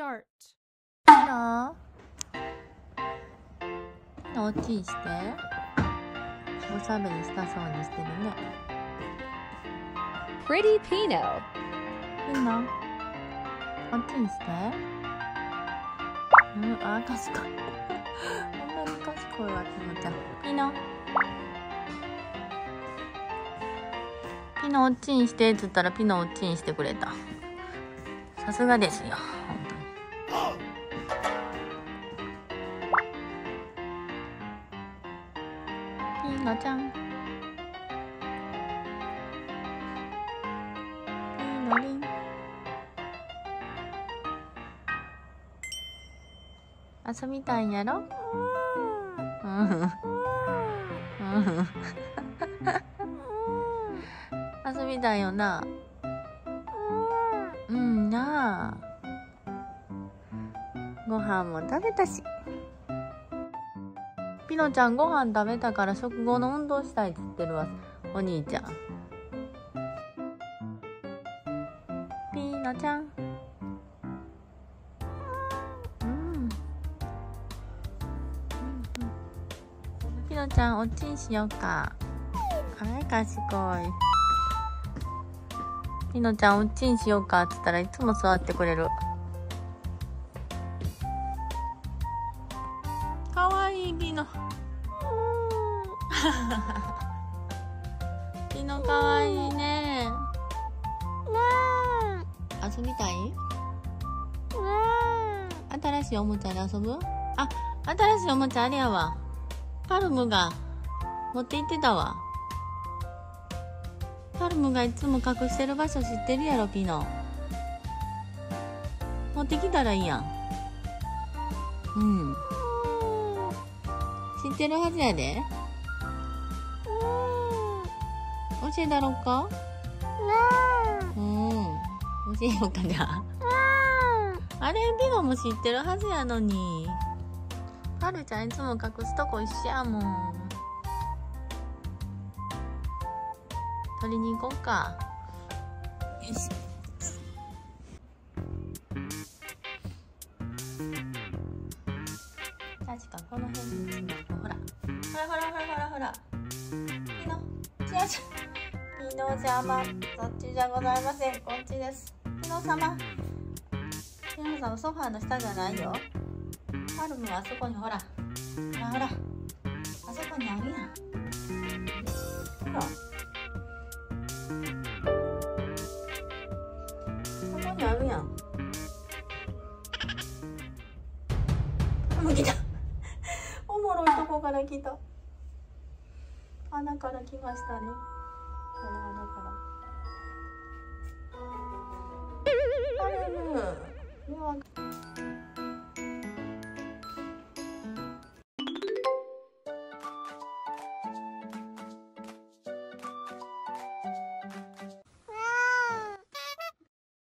Start. ピノピノおちんして。おしゃべりしたそうにしてるね。Pretty Pino. ピノおちんして。うんあ賢い。こんなに賢いわピノちゃん。ピノ。ピノおちんしてっつったらピノおちんしてくれた。さすがですよ本当にピノちゃんピノリン遊びたいんやろうん遊びたいよなうんなあご飯も食べたし。ピノちゃんご飯食べたから食後の運動したいっつってるわ。お兄ちゃん。ピノちゃん。うん。ピノちゃんおちんしようか。あれ賢い。ピノちゃんおちんしようかっつったらいつも座ってくれる。ピノかわいいね。遊びたい？新しいおもちゃで遊ぶ？あ新しいおもちゃあれやわ。パルムが持って行ってたわ。パルムがいつも隠してる場所知ってるやろピノ。持ってきたらいいやん。うん。知ってるはずやで教えだろうか？うん。教えようかな。あれピノも知ってるはずやのに。パルちゃんいつも隠すとこ一緒やもん。取りに行こうか。よし。確かこの辺に。ほら。ほらほらほらほらほら。ピノ違う違うピノ様そっちじゃございません。こっちです。ピノ様ピノ様ソファーの下じゃないよ。パルムはあそこにほら。ほらほら。あそこにあるやん。ほら。そこにあるやん。パルム来た。おもろいとこから来た。穴から来ましたね。これはだから。パルム目は